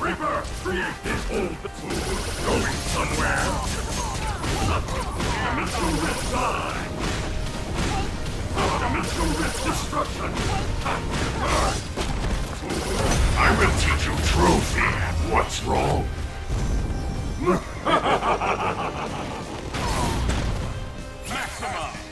Reaper, create this old fool going somewhere. Dimensional rift die. Dimensional rift destruction. I will teach you true fear. What's wrong? Maxima.